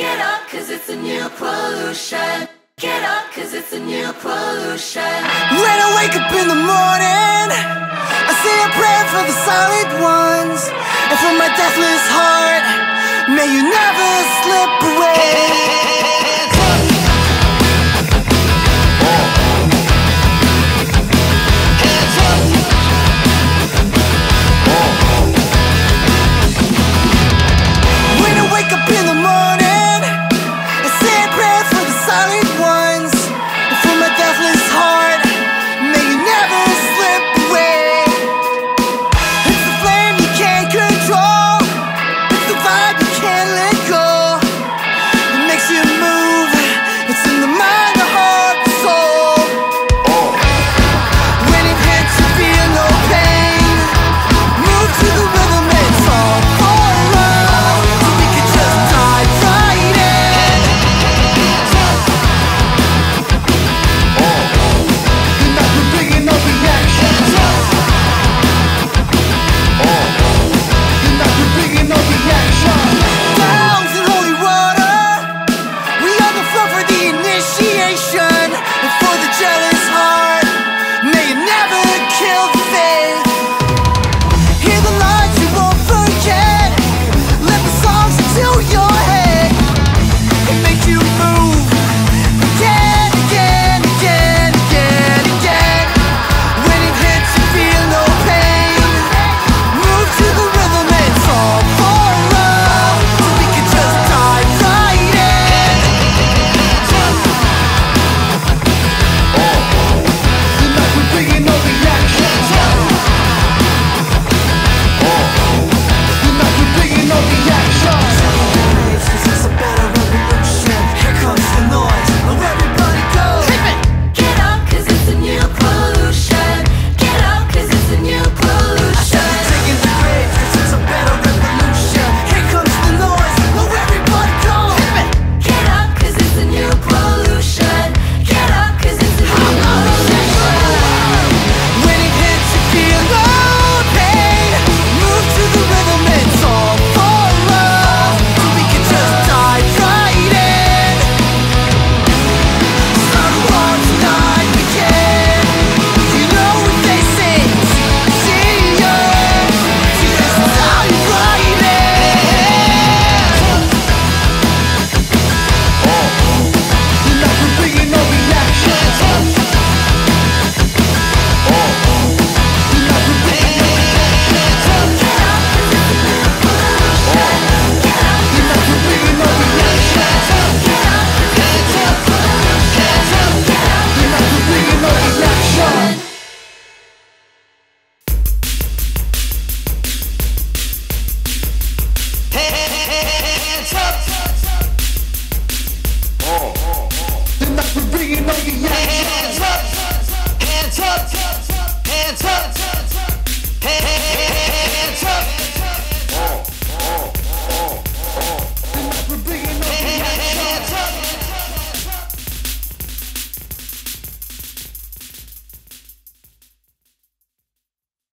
Get up, cause it's a new pollution. Get up, cause it's a new pollution. When I wake up in the morning, I say a prayer for the solid ones. And for my deathless heart, may you know. you know you young. Hands up, hands up, hands up.